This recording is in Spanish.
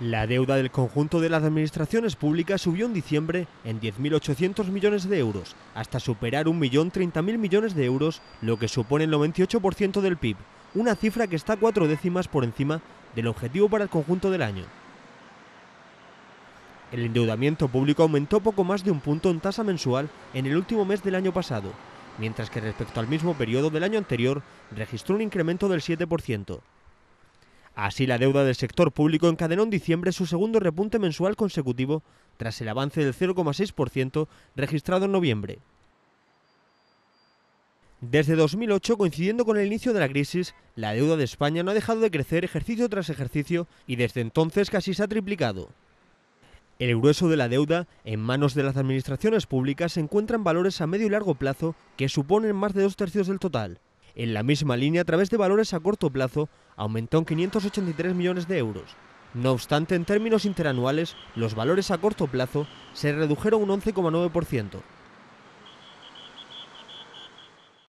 La deuda del conjunto de las administraciones públicas subió en diciembre en 10.800 millones de euros, hasta superar 1.030.000 millones de euros, lo que supone el 98% del PIB, una cifra que está cuatro décimas por encima del objetivo para el conjunto del año. El endeudamiento público aumentó poco más de un punto en tasa mensual en el último mes del año pasado, mientras que respecto al mismo periodo del año anterior registró un incremento del 7%. Así, la deuda del sector público encadenó en diciembre su segundo repunte mensual consecutivo tras el avance del 0,6% registrado en noviembre. Desde 2008, coincidiendo con el inicio de la crisis, la deuda de España no ha dejado de crecer ejercicio tras ejercicio y desde entonces casi se ha triplicado. El grueso de la deuda en manos de las administraciones públicas se encuentra en valores a medio y largo plazo que suponen más de dos tercios del total. En la misma línea, a través de valores a corto plazo, aumentó en 583 millones de euros. No obstante, en términos interanuales, los valores a corto plazo se redujeron un 11,9%.